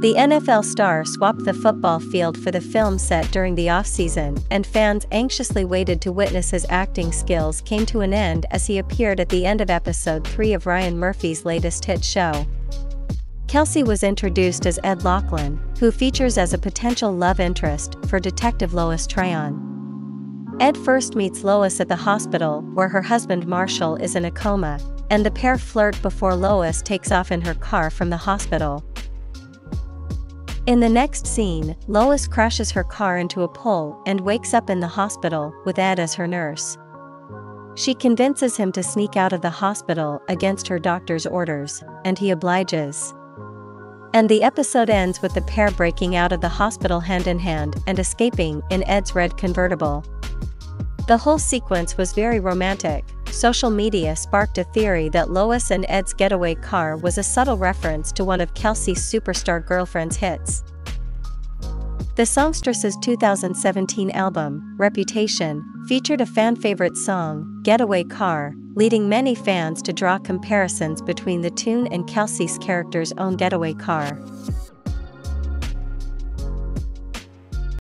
The NFL star swapped the football field for the film set during the offseason, and fans anxiously waited to witness his acting skills came to an end as he appeared at the end of episode 3 of Ryan Murphy's latest hit show. Kelce was introduced as Ed Lachlan, who features as a potential love interest for Detective Lois Tryon. Ed first meets Lois at the hospital where her husband Marshall is in a coma, and the pair flirt before Lois takes off in her car from the hospital. In the next scene, Lois crashes her car into a pole and wakes up in the hospital with Ed as her nurse. She convinces him to sneak out of the hospital against her doctor's orders, and he obliges. And the episode ends with the pair breaking out of the hospital hand in hand and escaping in Ed's red convertible. The whole sequence was very romantic. Social media sparked a theory that Lois and Ed's getaway car was a subtle reference to one of Kelce's superstar girlfriend's hits. The songstress's 2017 album, Reputation, featured a fan favorite song, Getaway Car, leading many fans to draw comparisons between the tune and Kelce's character's own getaway car.